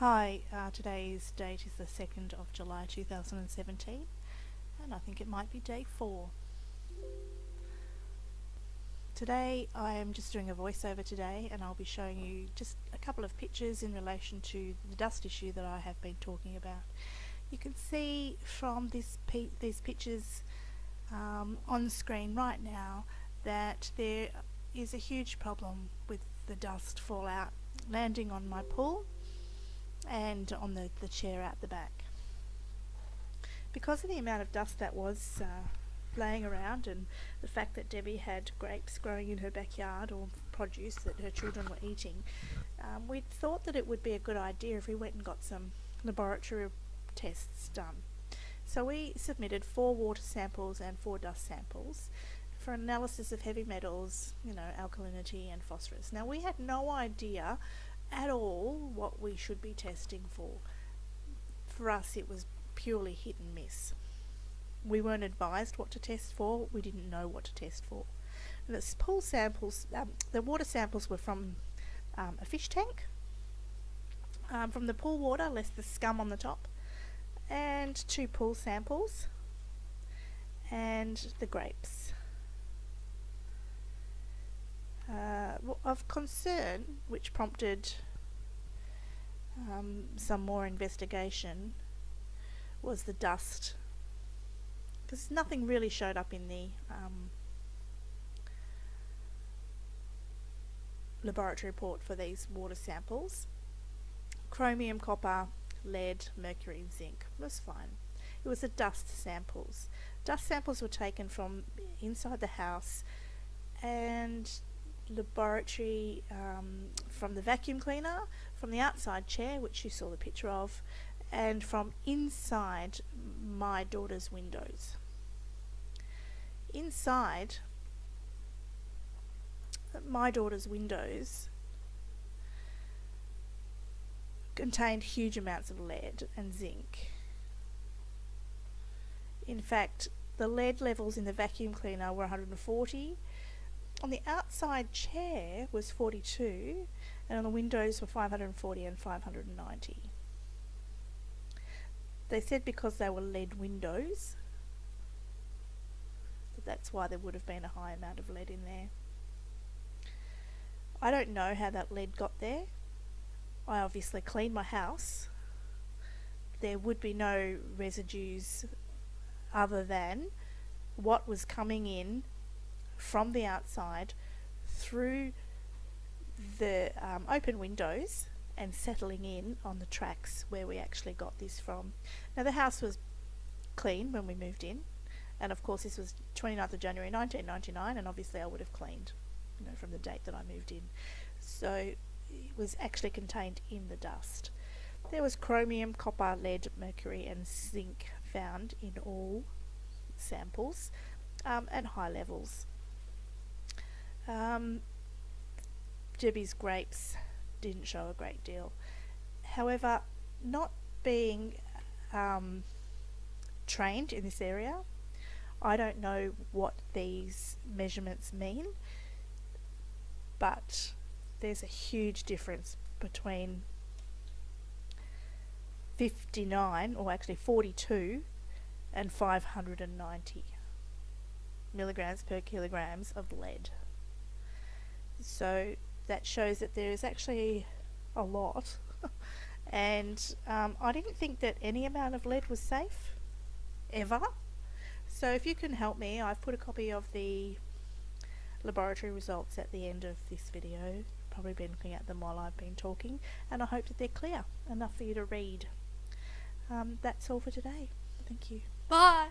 Hi, uh, today's date is the 2nd of July 2017 and I think it might be day 4. Today I am just doing a voiceover today and I'll be showing you just a couple of pictures in relation to the dust issue that I have been talking about. You can see from this these pictures um, on screen right now that there is a huge problem with the dust fallout landing on my pool and on the, the chair at the back. Because of the amount of dust that was uh, laying around and the fact that Debbie had grapes growing in her backyard or produce that her children were eating, um, we thought that it would be a good idea if we went and got some laboratory tests done. So we submitted four water samples and four dust samples for analysis of heavy metals, you know, alkalinity and phosphorus. Now we had no idea at all what we should be testing for. For us, it was purely hit and miss. We weren't advised what to test for, we didn't know what to test for. The pool samples, um, the water samples were from um, a fish tank, um, from the pool water, less the scum on the top, and two pool samples, and the grapes. Uh, of concern, which prompted um, some more investigation, was the dust. Because nothing really showed up in the um, laboratory report for these water samples. Chromium, copper, lead, mercury, and zinc was fine. It was the dust samples. Dust samples were taken from inside the house and laboratory um, from the vacuum cleaner, from the outside chair, which you saw the picture of, and from inside my daughter's windows. Inside my daughter's windows contained huge amounts of lead and zinc. In fact, the lead levels in the vacuum cleaner were 140 on the outside chair was 42 and on the windows were 540 and 590. They said because they were lead windows that that's why there would have been a high amount of lead in there. I don't know how that lead got there. I obviously cleaned my house. There would be no residues other than what was coming in from the outside through the um, open windows and settling in on the tracks where we actually got this from. Now the house was clean when we moved in and of course this was 29th of January 1999 and obviously I would have cleaned you know from the date that I moved in. So it was actually contained in the dust. There was chromium, copper, lead, mercury and zinc found in all samples um, at high levels um, Debbie's grapes didn't show a great deal. However, not being um, trained in this area, I don't know what these measurements mean, but there's a huge difference between 59, or actually 42, and 590 milligrams per kilograms of lead. So that shows that there is actually a lot. and um, I didn't think that any amount of lead was safe, ever. So if you can help me, I've put a copy of the laboratory results at the end of this video. Probably been looking at them while I've been talking, and I hope that they're clear enough for you to read. Um, that's all for today. Thank you. Bye!